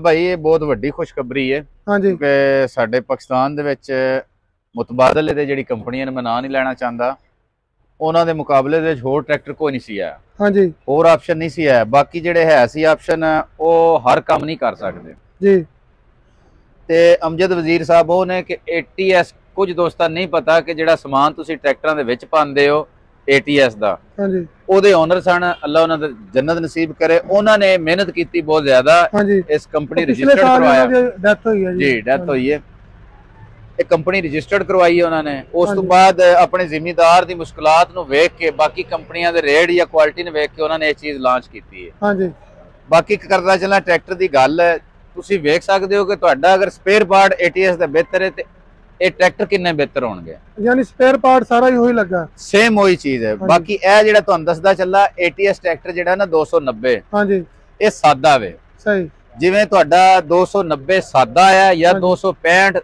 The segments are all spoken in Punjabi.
ਭਾਈ ਇਹ ਬਹੁਤ ਵੱਡੀ ਖੁਸ਼ਖਬਰੀ ਹੈ ਹਾਂਜੀ। ਕਿ ਸਾਡੇ ਪਾਕਿਸਤਾਨ ਦੇ ਵਿੱਚ ਮੁਤਬਾਦਲ ਇਹਦੇ ਜਿਹੜੀ ਕੰਪਨੀਆਂ ਨੇ ਮੈਂ ਨਾਂ ਨਹੀਂ ਲੈਣਾ ਚਾਹੁੰਦਾ ਉਹਨਾਂ ਦੇ ਮੁਕਾਬਲੇ ਦੇ ਵਿੱਚ ਹੋਰ ਟਰੈਕਟਰ ਕੋਈ ਨਹੀਂ ਸੀ ਆਇਆ। ਹਾਂਜੀ। ਹੋਰ ਆਪਸ਼ਨ ਨਹੀਂ ਸੀ ਆਇਆ। ਬਾਕੀ ਜਿਹੜੇ ਹੈ ਸੀ ਆਪਸ਼ਨ ਉਹ ਹਰ ਕੰਮ ਨਹੀਂ ਕਰ ਸਕਦੇ। ਜੀ। ਤੇ ਅਮਜਦ ਵਜ਼ੀਰ ਸਾਹਿਬ ਉਹ ਨੇ ਕਿ ATS ਕੁਝ ਦੋਸਤਾਂ ਨਹੀਂ ਪਤਾ ਕਿ ਜਿਹੜਾ ਸਮਾਨ ਤੁਸੀਂ ਟਰੈਕਟਰਾਂ ਦੇ ਵਿੱਚ ਪਾਉਂਦੇ ਹੋ ATS ਦਾ। ਹਾਂਜੀ। ਉਹਦੇ ਓਨਰ ਸਨ ਅੱਲਾ ਉਹਨਾਂ ਦਾ ਜੰਨਤ ਨਸੀਬ ਕਰੇ। ਉਹਨਾਂ ਨੇ ਮਿਹਨਤ ਕੀਤੀ ਬਹੁਤ ਜ਼ਿਆਦਾ। ਇਸ ਕੰਪਨੀ ਰਜਿਸਟਰਡ ਕਰਵਾਇਆ। ਡੈਥ ਹੋਈ ਹੈ ਜੀ। ਡੈਥ ਹੋਈ ਹੈ। ਇਹ ਕੰਪਨੀ ਰਜਿਸਟਰਡ ਕਰਵਾਈ ਹੈ ਉਹਨਾਂ ਨੇ। ਉਸ ਤੋਂ। ਬਾਅਦ ਆਪਣੇ ਜ਼ਿਮੀਦਾਰ ਦੀ ਮੁਸ਼ਕਲਾਤ ਨੂੰ ਵੇਖ ਕੇ ਬਾਕੀ ਕੰਪਨੀਆਂ ਦੇ ਰੇਟ ਜਾਂ ਕੁਆਲਿਟੀ ਨੂੰ ਵੇਖ ਕੇ ਉਹਨਾਂ ਨੇ ਇਹ ਚੀਜ਼ ਲਾਂਚ ਕੀਤੀ ਹੈ। ਹਾਂਜੀ। ਬਾਕੀ ਕਰਦਾ ਚੱਲਾਂ ਟਰੈਕਟਰ ਦੀ ਗੱਲ ਹੈ ਤੁਸੀਂ ਵੇਖ ਸਕਦੇ ਹੋ ਕਿ ਤੁਹਾਡਾ ਅਗਰ ਸਪੇਅਰ ਪਾਰਟ ATS ਦਾ ਬਿਹਤਰ ਹੈ ਤੇ ਇਹ ਟਰੈਕਟਰ ਕਿੰਨੇ ਬਿਹਤਰ ਹੋਣਗੇ? ਯਾਨੀ ਸਪੇਅਰ ਪਾਰਟ ਸਾਰਾ ਹੀ ਉਹੀ ਲੱਗਾ। ਸੇਮ ਉਹੀ ਚੀਜ਼ ਹੈ। ਬਾਕੀ ਇਹ ਜਿਹੜਾ ਤੁਹਾਨੂੰ ਦੱਸਦਾ ਚੱਲਾ ATS ਟਰੈਕਟਰ ਜਿਹੜਾ ਨਾ 290 ਹਾਂਜੀ। ਇਹ ਸਾਦਾ ਵੇ। ਸਹੀ। ਜਿਵੇਂ ਤੁਹਾਡਾ 290 ਸਾਦਾ ਆ ਜਾਂ ਹਾਂਜੀ। 265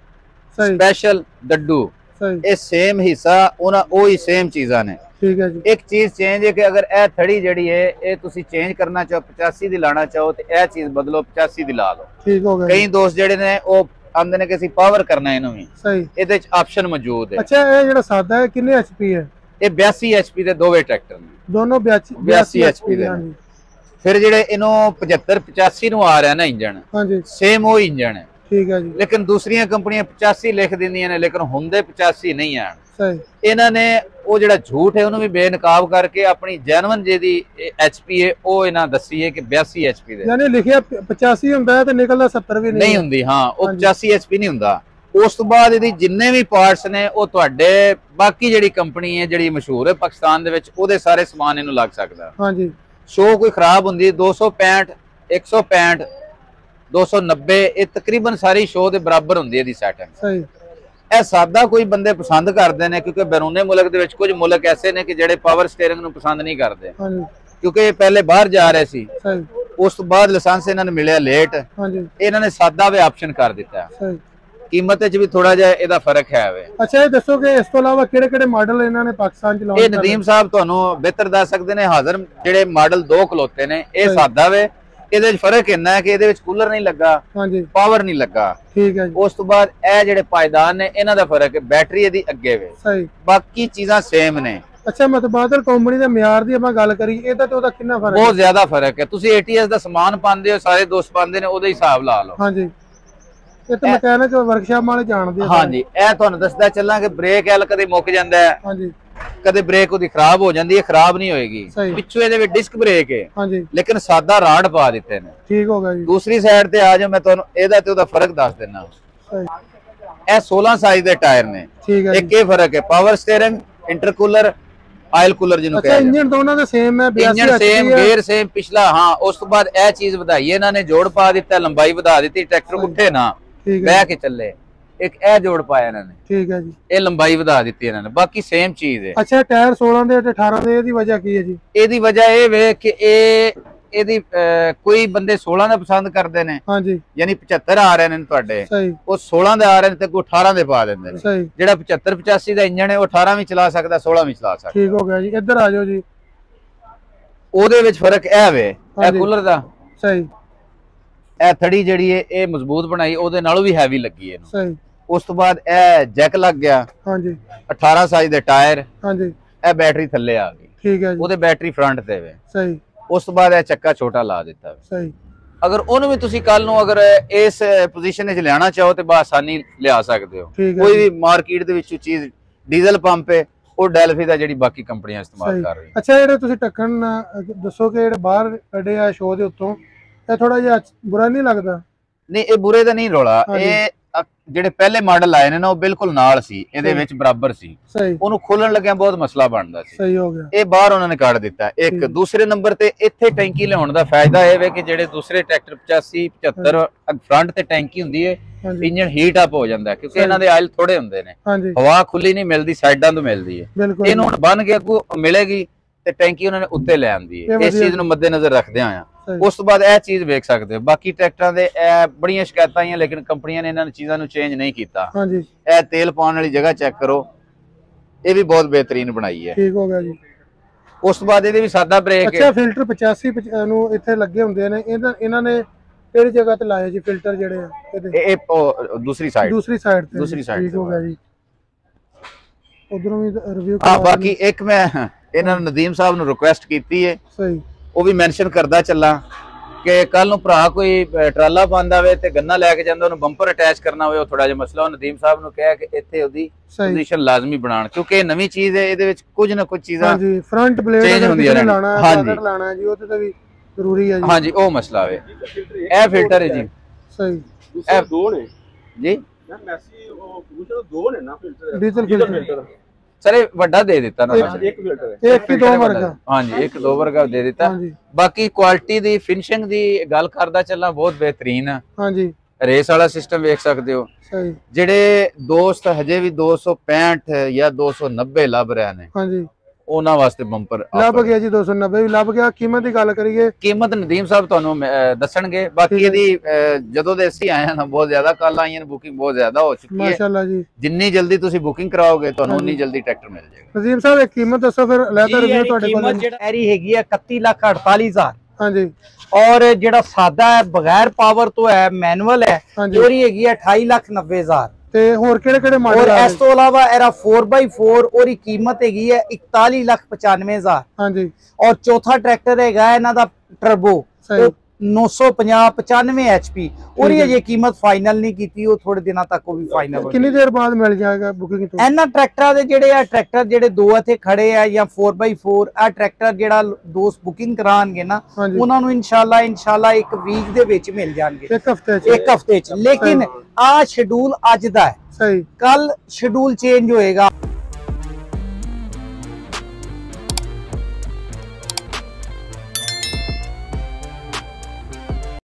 ਸਹੀ। ਸਪੈਸ਼ਲ ਡੱਡੂ। ਸਹੀ। ਇਹ ਸੇਮ ਹਿੱਸਾ ਉਹਨਾਂ ਉਹੀ ਸੇਮ ਚੀਜ਼ਾਂ ਨੇ। ਠੀਕ ਹੈ ਜੀ। ਇੱਕ ਚੀਜ਼ ਚੇਂਜ ਹੈ ਕਿ ਅਗਰ ਇਹ ਥੜੀ ਜਿਹੜੀ ਹੈ ਇਹ ਤੁਸੀਂ ਚੇਂਜ ਕਰਨਾ ਚਾਹੋ 85 ਦੀ ਲਾਣਾ ਚਾਹੋ ਤੇ ਇਹ ਚੀਜ਼ ਬਦਲੋ 85 ਦੀ ਲਾ ਲਓ। ਠੀਕ ਹੋ ਗਿਆ। ਕਈ ਦੋਸਤ ਜਿਹੜੇ ਨੇ ਉਹ ਆਂਦੇ ਨੇ ਕਿ ਅਸੀਂ ਪਾਵਰ ਕਰਨਾ ਇਹਨੂੰ ਵੀ। ਸਹੀ। ਇਹਦੇ ਵਿੱਚ ਆਪਸ਼ਨ ਮੌਜੂਦ ਹੈ। ਅੱਛਾ ਇਹ ਜਿਹੜਾ ਸਾਦਾ ਹੈ ਕਿੰਨੇ ਐਚਪੀ ਹੈ? ਇਹ 82 ਐਚਪੀ ਦੇ ਦੋਵੇਂ ਟਰੈਕਟਰ ਨੇ। ਦੋਨੋਂ 82 82 HP ਦੇ ਫਿਰ ਜਿਹੜੇ ਇਹਨੂੰ 75 85 ਨੂੰ ਆ ਰਿਹਾ ਨਾ ਇੰਜਣ ਹਾਂਜੀ। ਸੇਮ ਉਹ ਇੰਜਣ ਹੈ। ਠੀਕ ਹੈ ਜੀ। ਲੇਕਿਨ ਦੂਸਰੀਆਂ ਕੰਪਨੀਆਂ 85 ਲਿਖ ਦਿੰਦੀਆਂ ਨੇ ਲੇਕਿਨ ਹੁੰਦੇ 85 ਨਹੀਂ ਆਣ ਇਹਨਾਂ ਨੇ ਉਹ ਜਿਹੜਾ ਝੂਠ ਹੈ ਉਹਨੂੰ ਵੀ ਬੇਨਕਾਬ ਕਰਕੇ ਆਪਣੀ ਜੈਨੂਇਨ ਜਿਹਦੀ ਐਚਪੀ ਹੈ ਉਹ ਇਹਨਾਂ ਦੱਸੀ ਹੈ ਕਿ 82 ਐਚਪੀ ਦੇ। ਯਾਨੀ ਲਿਖਿਆ ਪ- 85 ਹੁੰਦਾ ਤੇ ਨਿਕਲਦਾ 70 ਵੀ ਨਹੀਂ। ਹੁੰਦੀ ਹਾਂ ਉਹ ਹਾਂਜੀ। 85 ਐਚਪੀ ਨਹੀਂ ਹੁੰਦਾ। ਉਸ ਤੋਂ ਬਾਅਦ ਇਹਦੀ ਜਿੰਨੇ ਵੀ ਪਾਰਟਸ ਨੇ ਉਹ ਤੁਹਾਡੇ ਬਾਕੀ ਜਿਹੜੀ ਕੰਪਨੀ ਹੈ ਜਿਹੜੀ ਮਸ਼ਹੂਰ ਹੈ ਪਾਕਿਸਤਾਨ ਦੇ ਵਿੱਚ ਉਹਦੇ ਸਾਰੇ ਸਮਾਨ ਇਹਨੂੰ ਲੱਗ ਸਕਦਾ। ਹਾਂਜੀ। ਸ਼ੋ ਕੋਈ ਖਰਾਬ ਹੁੰਦੀ ਹੈ 265 165 290 ਇਹ ਤਕਰੀਬਨ ਸਾਰੀ ਸ਼ੋ ਦੇ ਬਰਾਬਰ ਹੁੰਦੀ ਹੈ ਇਹਦੀ ਸੈਟਿੰਗ ਸਹੀ। ਇਹ ਸਾਦਾ ਕੋਈ ਬੰਦੇ ਪਸੰਦ ਕਰਦੇ ਨੇ ਕਿਉਂਕਿ ਬੈਰੂਨੇ ਮੁਲਕ ਦੇ ਵਿੱਚ ਕੁਝ ਮੁਲਕ ਐਸੇ ਨੇ ਕਿ ਜਿਹੜੇ ਪਾਵਰ ਸਟੀਅਰਿੰਗ ਨੂੰ ਪਸੰਦ ਨਹੀਂ ਕਰਦੇ। ਕਿਉਂਕਿ ਇਹ ਪਹਿਲੇ ਬਾਹਰ ਜਾ ਰਹੇ ਸੀ। ਉਸ ਤੋਂ ਬਾਅਦ ਲਾਇਸੈਂਸ ਇਹਨਾਂ ਨੂੰ ਮਿਲਿਆ ਲੇਟ ਇਹਨਾਂ ਨੇ ਸਾਦਾ ਵੇ ਆਪਸ਼ਨ ਕਰ ਦਿੱਤਾ। ਕੀਮਤ ਵਿੱਚ ਵੀ ਥੋੜਾ ਜਿਹਾ ਇਹਦਾ ਫ਼ਰਕ ਹੈ ਵੇ। ਅੱਛਾ ਇਹ ਦੱਸੋ ਕਿ ਇਸ ਤੋਂ ਇਲਾਵਾ ਕਿਹੜੇ ਕਿਹੜੇ ਮਾਡਲ ਇਹਨਾਂ ਨੇ ਪਾਕਿਸਤਾਨ ਚ ਲਾਂਚ ਇਹ ਨਦੀਮ ਸਾਹਿਬ ਤੁਹਾਨੂੰ ਬਿਹਤਰ ਦੱਸ ਸਕਦੇ ਨੇ ਹਾਜ਼ਰ ਜਿਹੜੇ ਮਾਡਲ ਦੋ ਖਲੋਤੇ ਨੇ ਇਹ। ਸਾਦਾ ਵੇ। ਇਹਦੇ ਵਿੱਚ ਫ਼ਰਕ ਇੰਨਾ ਹੈ ਕਿ ਇਹਦੇ ਵਿੱਚ ਕੂਲਰ ਨਹੀਂ ਲੱਗਾ ਹਾਂਜੀ। ਪਾਵਰ ਨਹੀਂ ਲੱਗਾ। ਠੀਕ ਹੈ ਜੀ। ਉਸ ਤੋਂ ਬਾਅਦ ਇਹ ਜਿਹੜੇ ਪਾਇਦਾਨ ਨੇ ਇਹਨਾਂ ਦਾ ਫ਼ਰਕ ਹੈ ਬੈਟਰੀ ਇਹਦੀ ਅੱਗੇ ਵੇ। ਸਹੀ। ਬਾਕੀ ਚੀਜ਼ਾਂ ਸੇਮ ਨੇ। ਅੱਛਾ ਮਤਬਾਦਲ ਕੰਪਨੀ ਦੇ ਮਿਆਰ ਦੀ ਆਪਾਂ ਗੱਲ ਕਰੀ ਇਹਦਾ ਤੇ ਉਹਦਾ ਕਿੰਨਾ ਫ਼ਰਕ ਹੈ? ਬਹੁਤ ਜ਼ਿਆਦਾ ਫ਼ਰਕ ਹੈ। ਤੁਸੀਂ ATS ਦਾ ਸਮਾਨ ਪਾਉਂਦੇ ਹੋ ਸਾਰੇ ਦੋਸਤ ਪਾਉਂਦੇ ਨੇ ਉਹਦਾ ਹਿਸਾਬ ਲਾ ਲਓ। ਹਾਂਜੀ। ਇਹ ਤਾਂ ਮਕੈਨਿਕ ਵਰਕਸ਼ਾਪ ਵਾਲੇ ਜਾਣਦੇ ਆ। ਹਾਂਜੀ ਇਹ ਤੁਹਾਨੂੰ ਦੱਸਦਾ ਚੱਲਾਂ ਕਿ ਬ੍ਰੇਕ ਐਲ ਕਦੇ ਮੁੱਕ ਜਾਂਦਾ ਹੈ। ਹਾਂਜੀ। ਕਦੇ ਬ੍ਰੇਕ ਉਹਦੀ ਖਰਾਬ ਹੋ ਜਾਂਦੀ ਹੈ ਖਰਾਬ ਨਹੀਂ ਹੋਏਗੀ। ਪਿੱਛੋਂ ਇਹਦੇ ਵਿੱਚ ਡਿਸਕ ਬ੍ਰੇਕ ਹੈ। ਹਾਂਜੀ। ਲੇਕਿਨ ਸਾਦਾ ਰਾਡ ਪਾ ਦਿੱਤੇ ਨੇ। ਠੀਕ ਹੋ ਗਿਆ ਜੀ। ਦੂਸਰੀ ਸਾਈਡ ਤੇ ਆ ਜਾਓ ਮੈਂ ਤੁਹਾਨੂੰ ਇਹਦਾ ਤੇ ਉਹਦਾ ਫ਼ਰਕ ਦੱਸ ਸਹੀ। ਇਹ 16 ਸਾਈਜ਼ ਦੇ ਟਾਇਰ ਨੇ। ਠੀਕ ਹੈ ਇੱਕ ਜੀ। ਇਹ ਫ਼ਰਕ ਹੈ power steering intercooler oil cooler ਜਿਹਨੂੰ ਅੱਛਾ ਕਹਿੰਦੇ ਇੰਜਨ ਦੋਨਾਂ ਦੇ ਸੇਮ ਹੈ 82 ਇੰਜਨ ਸੇਮ। ਗੇਅਰ ਸੇਮ ਪਿਛਲਾ ਹਾਂ ਉਸ ਤੋਂ ਬਾਅਦ ਇਹ ਚੀਜ਼ ਵਧਾਈ ਇਹਨਾਂ ਨੇ ਜੋੜ ਪਾ ਦਿੱਤਾ ਲੰਬਾਈ ਵਧਾ ਦਿੱਤੀ ਟਰੈਕਟਰ। ਉੱਠੇ ਨਾ। ਬਹਿ ਕੇ ਚੱਲੇ। ਇੱਕ ਇਹ ਜੋੜ ਪਾਇਆ ਇਹਨਾਂ ਨੇ। ਠੀਕ ਹੈ ਜੀ। ਇਹ ਲੰਬਾਈ ਵਧਾ ਦਿੱਤੀ ਇਹਨਾਂ ਨੇ ਬਾਕੀ ਸੇਮ ਚੀਜ਼ ਹੈ। ਅੱਛਾ ਟਾਇਰ 16 ਦੇ ਤੇ 18 ਦੇ ਇਹਦੀ ਵਜ੍ਹਾ ਕੀ ਹੈ ਜੀ? ਇਹਦੀ ਵਜ੍ਹਾ ਇਹ ਵੇ ਕਿ ਇਹ ਇਹਦੀ ਕੋਈ ਬੰਦੇ 16 ਦਾ ਪਸੰਦ ਕਰਦੇ ਨੇ ਹਾਂਜੀ। ਯਾਨੀ 75 ਆ ਰਹੇ ਨੇ ਤੁਹਾਡੇ। ਉਹ 16 ਦੇ ਆ ਰਹੇ ਨੇ ਤੇ ਕੋਈ 18 ਦੇ ਪਾ ਦਿੰਦੇ ਨੇ। ਜਿਹੜਾ 75 85 ਦਾ ਇੰਜਨ ਹੈ ਉਹ 18 ਵੀ ਚਲਾ ਸਕਦਾ 16 ਵੀ ਚਲਾ ਸਕਦਾ। ਠੀਕ ਹੋ ਗਿਆ ਜੀ। ਇੱਧਰ ਆ ਜਾਓ ਜੀ। ਉਹਦੇ ਵਿੱਚ ਫ਼ਰਕ ਇਹ ਵੇ ਇਹ। ਕੂਲਰ ਦਾ। ਸਹੀ। ਇਹ ਥੜੀ ਜਿਹੜੀ ਹੈ ਇਹ ਮਜ਼ਬੂਤ ਬਣਾਈ ਉਹਦੇ ਨਾਲੋਂ ਵੀ ਹੈਵੀ ਲੱਗੀ ਇਹਨੂੰ। ਸਹੀ। ਉਸ ਤੋਂ ਬਾਅਦ ਇਹ ਜੈਕ ਲੱਗ ਗਿਆ। ਹਾਂਜੀ। 18 ਸਾਈਜ਼ ਦੇ ਟਾਇਰ ਹਾਂਜੀ। ਇਹ ਬੈਟਰੀ ਥੱਲੇ ਆ ਗਈ। ਠੀਕ ਹੈ ਜੀ। ਉਹਦੇ ਬੈਟਰੀ ਫਰੰਟ ਤੇ ਵੇ। ਸਹੀ। ਉਸ ਤੋਂ ਬਾਅਦ ਇਹ ਚੱਕਾ ਛੋਟਾ ਲਾ ਦਿੱਤਾ। ਸਹੀ। ਅਗਰ ਉਹਨੂੰ ਵੀ ਤੁਸੀਂ ਕੱਲ ਨੂੰ ਅਗਰ ਇਸ ਪੋਜੀਸ਼ਨ ਵਿੱਚ ਲਿਆਣਾ ਚਾਹੋ ਤੇ ਬਾਸਾਨੀ ਲਿਆ ਸਕਦੇ ਹੋ। ਕੋਈ। ਵੀ ਮਾਰਕੀਟ ਦੇ ਵਿੱਚੋਂ ਚੀਜ਼ ਡੀਜ਼ਲ ਪੰਪ ਹੈ ਉਹ ਡੈਲਫੀ ਦਾ ਜਿਹੜੀ ਬਾਕੀ ਕੰਪਨੀਆਂ ਇਸਤੇਮਾਲ। ਕਰ ਰਹੀਆਂ ਅੱਛਾ ਜਿਹੜੇ ਤੁਸੀਂ ਟੱਕਣ ਦੱਸੋ ਕਿ ਜਿਹੜੇ ਬਾਹਰ ਕੱਢੇ ਆ ਸ਼ੋਅ ਦੇ ਉੱਤੋਂ ਇਹ ਥੋੜਾ ਜਿਹਾ ਬੁਰਾ ਨਹੀਂ ਲੱਗਦਾ? ਨਹੀਂ ਇਹ ਬੁਰੇ ਦਾ ਨਹੀਂ ਰੋਲਾ। ਇਹ ਜਿਹੜੇ ਪਹਿਲੇ ਮਾਡਲ ਆਏ ਨੇ ਨਾ ਉਹ ਬਿਲਕੁਲ ਨਾਲ ਸੀ ਇਹਦੇ। ਵਿੱਚ ਬਰਾਬਰ ਸੀ। ਸਹੀ। ਉਹਨੂੰ ਖੋਲਣ ਲੱਗਿਆ ਬਹੁਤ ਮਸਲਾ ਬਣਦਾ ਸੀ। ਸਹੀ ਹੋ ਗਿਆ। ਇਹ ਬਾਹਰ ਉਹਨਾਂ ਨੇ ਕੱਢ ਦਿੱਤਾ। ਇੱਕ। ਦੂਸਰੇ ਨੰਬਰ ਤੇ ਇੱਥੇ ਟੈਂਕੀ ਲਿਆਉਣ ਦਾ ਫਾਇਦਾ ਇਹ ਵੇ ਕਿ ਜਿਹੜੇ ਦੂਸਰੇ ਟਰੈਕਟਰ 85 75 ਫਰੰਟ ਤੇ ਟੈਂਕੀ ਹੁੰਦੀ ਹੈ ਇੰਜਨ ਹੀਟ ਅਪ ਹੋ ਜਾਂਦਾ ਹੈ ਕਿਉਂਕਿ। ਇਹਨਾਂ ਦੇ ਆਇਲ ਥੋੜੇ ਹੁੰਦੇ ਨੇ। ਹਵਾ ਖੁੱਲੀ ਨਹੀਂ ਮਿਲਦੀ ਸਾਈਡਾਂ ਤੋਂ ਮਿਲਦੀ ਹੈ ਇਹਨੂੰ ਹੁਣ ਬੰਨ ਕੇ ਅੱਗੋਂ ਮਿਲੇਗੀ। ਤੇ ਟੈਂਕੀ ਉਹਨਾਂ ਨੇ ਉੱਤੇ ਲੈ ਆਂਦੀ ਹੈ। ਇਸ ਚੀਜ਼ ਨੂੰ ਮੱਦੇਨਜ਼ਰ ਰੱਖਦੇ ਆ। ਉਸ ਤੋਂ ਬਾਅਦ ਇਹ ਚੀਜ਼ ਵੇਖ ਸਕਦੇ ਹੋ। ਬਾਕੀ ਟਰੈਕਟਰਾਂ ਦੇ ਇਹ ਬੜੀਆਂ ਸ਼ਿਕਾਇਤਾਂ ਆਈਆਂ ਲੇਕਿਨ ਕੰਪਨੀਆਂ ਨੇ ਇਹਨਾਂ ਚੀਜ਼ਾਂ ਨੂੰ ਚੇਂਜ ਨਹੀਂ ਕੀਤਾ। ਹਾਂਜੀ। ਇਹ ਤੇਲ ਪਾਉਣ ਵਾਲੀ ਜਗ੍ਹਾ ਚੈੱਕ ਕਰੋ। ਇਹ ਵੀ ਬਹੁਤ ਬਿਹਤਰੀਨ ਬਣਾਈ ਹੈ। ਠੀਕ ਹੋ ਗਿਆ ਜੀ। ਉਸ ਤੋਂ ਬਾਅਦ ਇਹਦੇ ਵੀ ਸਾਦਾ ਬ੍ਰੇਕ ਅੱਛਾ ਫਿਲਟਰ 85 ਪਚ- ਨੂੰ ਇੱਥੇ ਲੱਗੇ ਹੁੰਦੇ ਨੇ। ਇਹਦਾ ਇਹਨਾਂ ਨੇ ਕਿਹੜੀ ਜਗ੍ਹਾ ਤੇ ਲਾਏ ਜੀ ਫਿਲਟਰ ਜਿਹੜੇ ਆ? ਇਹ ਦੂਸਰੀ ਸਾਈਡ ਦੂਸਰੀ ਸਾਈਡ ਤੇ। ਦੂਸਰੀ side ਠੀਕ ਹੋ ਗਿਆ ਜੀ। ਉਧਰੋਂ ਵੀ ਰਿਵਿਊ ਆ ਬਾਕੀ ਇੱਕ ਮੈਂ ਇਹਨਾਂ ਨੂੰ ਨਦੀਮ ਸਾਹਿਬ ਨੂੰ ਰਿਕੁਐਸਟ ਕੀਤੀ ਹੈ ਸਹੀ। ਉਹ ਵੀ ਮੈਂਸ਼ਨ ਕਰਦਾ ਚੱਲਾਂ ਕਿ ਕੱਲ ਨੂੰ ਭਰਾ ਕੋਈ ਟਰਾਲਾ ਪਾਉਂਦਾ ਹੋਵੇ ਤੇ ਗੰਨਾ ਲੈ ਕੇ ਜਾਂਦਾ ਉਹਨੂੰ ਬੰਪਰ ਅਟੈਚ ਕਰਨਾ ਹੋਵੇ ਉਹ ਥੋੜਾ ਜਿਹਾ ਮਸਲਾ ਉਹ ਨਦੀਮ ਸਾਹਿਬ ਨੂੰ ਕਿਹਾ ਕਿ ਇੱਥੇ ਉਹਦੀ ਪੋਜੀਸ਼ਨ ਲਾਜ਼ਮੀ ਬਣਾਉਣ ਕਿਉਂਕਿ ਇਹ ਨਵੀਂ ਚੀਜ਼ ਹੈ ਇਹਦੇ ਵਿੱਚ ਕੁਝ ਨਾ ਕੁਝ ਚੀਜ਼ਾਂ ਹਾਂਜੀ ਫਰੰਟ ਪਲੇਟ ਅਗਰ। ਲਾਣਾ ਹੈ ਹਾਂਜੀ। pocket ਲਾਣਾ ਜੀ ਉਹਦੇ ਤੇ ਵੀ ਜ਼ਰੂਰੀ ਹੈ ਜੀ। ਹਾਂਜੀ ਉਹ ਮਸਲਾ ਹੋਵੇ ਇਹ ਫਿਲਟਰ ਹੈ ਜੀ। ਸਹੀ। ਦੂਸਰੇ ਦੋ ਨੇ। ਜੀ? ਨਾ ਮੈਸੀ ਉਹ ਦੋ ਨੇ ਨਾ ਫਿਲਟਰ ਡੀਜ਼ਲ ਫਿਲਟਰ ਸਰ ਇਹ ਵੱਡਾ ਦੇ ਦਿੱਤਾ ਨਾ ਇੱਕ ਫਿਲਟਰ ਹੀ ਦੋ ਵਰਗਾ। ਹਾਂਜੀ ਇੱਕ ਦੋ ਵਰਗਾ ਦੇ ਦਿੱਤਾ। ਹਾਂਜੀ। ਬਾਕੀ ਕੁਆਲਿਟੀ ਦੀ ਫਿਨਿਸ਼ਿੰਗ ਦੀ ਗੱਲ ਕਰਦਾ ਚੱਲਾਂ ਬਹੁਤ ਬਿਹਤਰੀਨ ਆ। ਹਾਂਜੀ। ਰੇਸ ਵਾਲਾ ਸਿਸਟਮ ਵੇਖ ਸਕਦੇ ਹੋ। ਸਹੀ। ਜਿਹੜੇ ਦੋਸਤ ਹਜੇ ਵੀ 265 ਜਾਂ 290 ਲੱਭ ਰਹੇ ਨੇ ਹਾਂਜੀ। ਉਹਨਾਂ ਵਾਸਤੇ ਬੰਪਰ ਲੱਭ ਗਿਆ ਜੀ 290 ਵੀ ਲੱਭ ਗਿਆ। ਕੀਮਤ ਦੀ ਗੱਲ ਕਰੀਏ। ਕੀਮਤ ਨਦੀਮ ਸਾਹਿਬ ਤੁਹਾਨੂੰ ਦੱਸਣਗੇ। ਬਾਕੀ ਇਹਦੀ ਜਦੋਂ ਦੇ ਅਸੀਂ ਆਏ ਹਾਂ ਨਾ ਬਹੁਤ ਜ਼ਿਆਦਾ ਕੱਲ ਆਈਆਂ ਨੇ ਬੁਕਿੰਗ ਬਹੁਤ ਜ਼ਿਆਦਾ ਹੋ ਚੁੱਕੀ ਹੈ। ਮਾਸ਼ਾਅੱਲਾ ਜੀ। ਜਿੰਨੀ ਜਲਦੀ ਤੁਸੀਂ ਬੁਕਿੰਗ ਕਰਾਓਗੇ ਤੁਹਾਨੂੰ ਉਨੀ ਜਲਦੀ ਟਰੈਕਟਰ ਮਿਲ ਜਾਏਗਾ। ਨਜ਼ੀਮ ਸਾਹਿਬ ਇੱਕ ਕੀਮਤ ਦੱਸੋ ਫਿਰ ਲੈਦਰ ਰਿਵਿਊ ਤੁਹਾਡੇ ਕੋਲ ਕੀਮਤ ਜਿਹੜਾ ਐਰੀ ਹੈਗੀ ਹੈ 31 ਲੱਖ 48000 ਹਾਂਜੀ। ਔਰ ਜਿਹੜਾ ਸਾਦਾ ਹੈ ਬਗੈਰ ਪਾਵਰ ਤੋਂ ਹੈ ਮੈਨੂਅਲ ਹੈ ਉਹਦੀ ਹੈਗੀ ਹੈ 28 ਲੱਖ 90000 ਤੇ ਹੋਰ ਕਿਹੜੇ ਕਿਹੜੇ ਮਾਡਲ ਆ ਇਸ ਤੋਂ ਇਲਾਵਾ ਇਹਦਾ 4x4 ਉਹਦੀ ਕੀਮਤ ਹੈਗੀ ਹੈ 41 ਲੱਖ 95000 ਹਾਂਜੀ। ਔਰ ਚੌਥਾ ਟਰੈਕਟਰ ਹੈਗਾ ਇਹਨਾਂ ਦਾ ਟਰਬੋ 950 95 HP ਉਹਦੀ। ਅਜੇ ਕੀਮਤ ਫਾਈਨਲ ਨਹੀਂ ਕੀਤੀ ਉਹ ਥੋੜੇ ਦਿਨਾਂ ਤੱਕ ਉਹ ਵੀ ਫਾਈਨਲ ਕਿੰਨੀ ਦੇਰ ਬਾਅਦ ਮਿਲ ਜਾਏਗਾ ਬੁਕਿੰਗ ਤੋਂ ਇਹਨਾਂ ਟਰੈਕਟਰਾਂ ਦੇ ਜਿਹੜੇ ਆ ਟਰੈਕਟਰ ਜਿਹੜੇ ਦੋ ਇੱਥੇ ਖੜੇ ਆ ਜਾਂ 4x4 ਆ ਟਰੈਕਟਰ ਜਿਹੜਾ ਦੋਸਤ ਬੁਕਿੰਗ ਕਰਾਣਗੇ ਨਾ ਉਹਨਾਂ ਨੂੰ ਇਨਸ਼ਾਅੱਲਾ ਇਨਸ਼ਾਅੱਲਾ ਇੱਕ ਵੀਕ ਦੇ ਵਿੱਚ ਮਿਲ ਜਾਣਗੇ। ਇੱਕ ਹਫ਼ਤੇ ਚ। ਇੱਕ ਹਫ਼ਤੇ ਚ। ਲੇਕਿਨ ਆ ਸ਼ਡਿਊਲ ਅੱਜ ਦਾ ਹੈ। ਸਹੀ। ਕੱਲ ਸ਼ਡਿਊਲ ਚੇਂਜ ਹੋਏਗਾ।